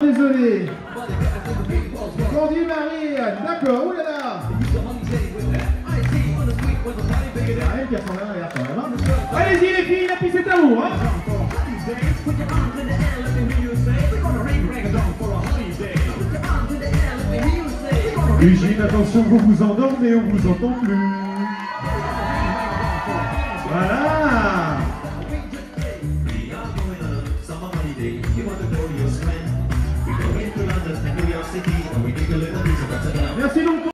Désolé. Conduit Marie, d'accord, oulala. là là. Hein. Allez-y les filles, la piste est à vous. Hein. Eugene, attention, vous vous endormez, on vous entend plus. Voilà. City, and we a little of